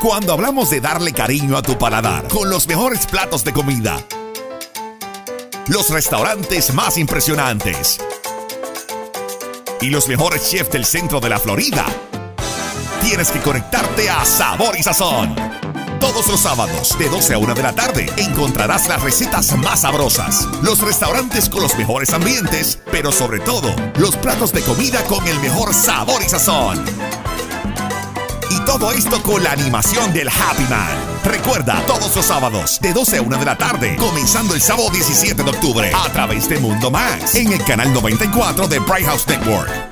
Cuando hablamos de darle cariño a tu paladar con los mejores platos de comida, los restaurantes más impresionantes y los mejores chefs del centro de la Florida, tienes que conectarte a Sabor y Sazón. Todos los sábados, de 12 a 1 de la tarde, encontrarás las recetas más sabrosas, los restaurantes con los mejores ambientes, pero sobre todo, los platos de comida con el mejor sabor y sazón. Todo esto con la animación del Happy Man. Recuerda, todos los sábados, de 12 a 1 de la tarde, comenzando el sábado 17 de octubre, a través de Mundo Más, en el canal 94 de Bright House Network.